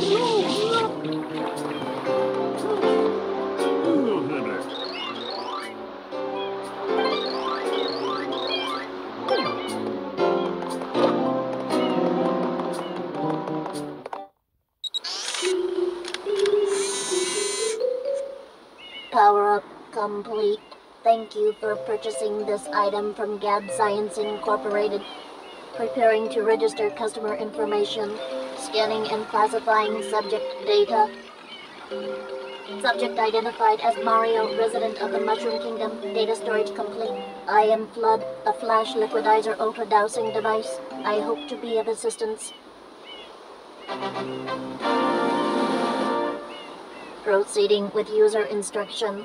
Yeah. Power up complete. Thank you for purchasing this item from Gadd Science Incorporated. Preparing to register customer information. Scanning and classifying subject data. Subject identified as Mario, resident of the Mushroom Kingdom. Data storage complete. I am FLUDD, a flash liquidizer ultra dousing device. I hope to be of assistance. Proceeding with user instruction.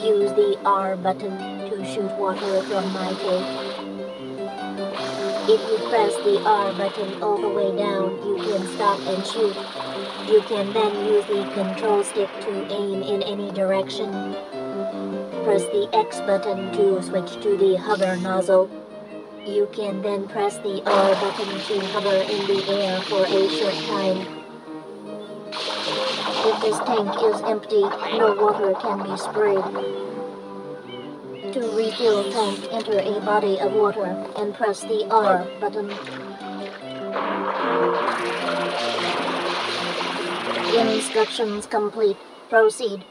Use the R button to shoot water from my tank. If you press the R button all the way down, you can stop and shoot. You can then use the control stick to aim in any direction. Press the X button to switch to the hover nozzle. You can then press the R button to hover in the air for a short time. If this tank is empty, no water can be sprayed. To refill tank, enter a body of water and press the R button. Instructions complete. Proceed.